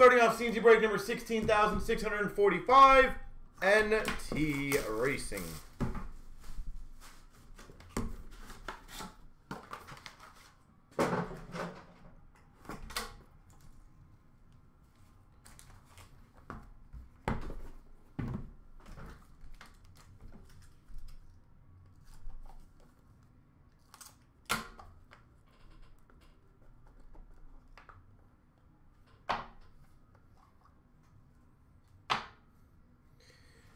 starting off CNC break number 16,645, NT Racing.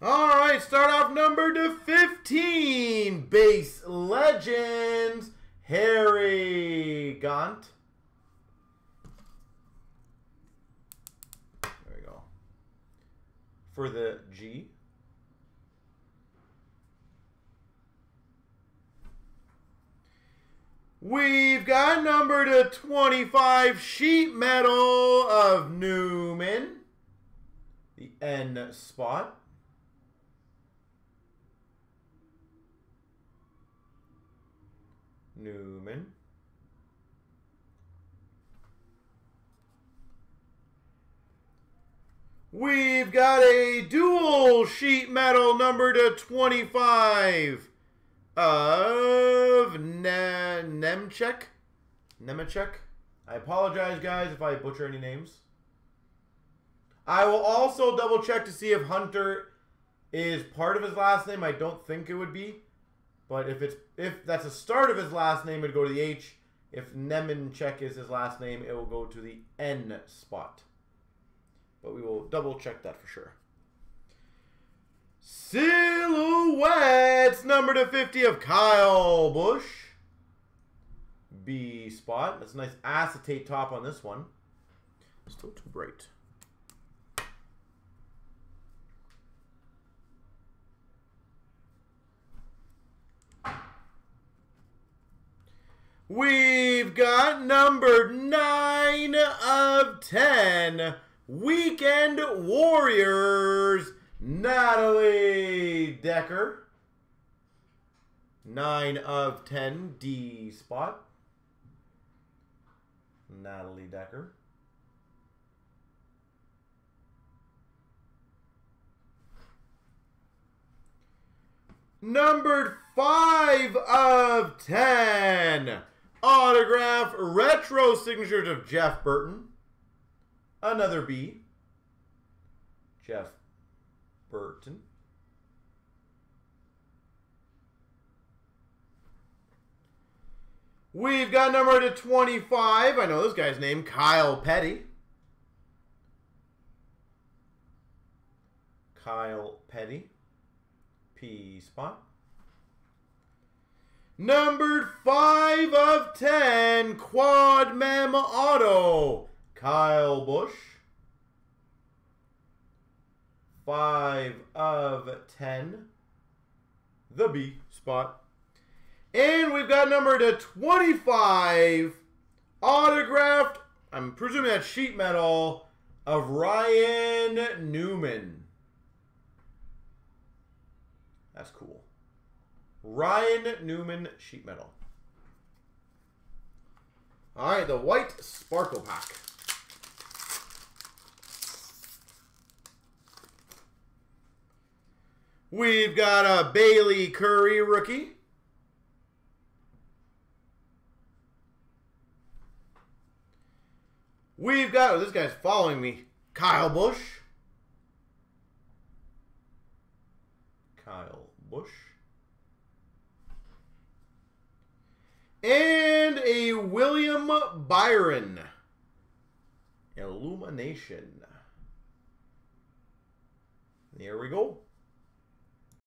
All right, start off number to 15. Base Legends, Harry Gant. There we go. For the G. We've got number to 25 sheet metal of Newman. The N spot. Newman. We've got a dual sheet metal number to 25 of ne Nemchek. Nemechek. I apologize, guys, if I butcher any names. I will also double check to see if Hunter is part of his last name. I don't think it would be. But if it's if that's the start of his last name, it'd go to the H. If Nemenchek is his last name, it will go to the N spot. But we will double check that for sure. Silhouettes, number to 50 of Kyle Busch. B spot. That's a nice acetate top on this one. Still too bright. We've got number 9 of 10. Weekend Warriors, Natalie Decker. 9 of 10, D spot. Natalie Decker. Numbered 5 of 10. Autograph retro signatures of Jeff Burton. Another B. Jeff Burton. We've got number to 25. I know this guy's name, Kyle Petty. Kyle Petty. P spot. Numbered 5 of 10, Quad Mem Auto, Kyle Busch. 5 of 10, the B spot. And we've got number to 25, autographed, I'm presuming that's sheet metal, of Ryan Newman. That's cool. Ryan Newman sheet metal. All right, the white sparkle pack. We've got a Bayley Currey rookie. We've got, oh, this guy's following me, Kyle Busch. Kyle Busch. And a William Byron. Illumination. There we go.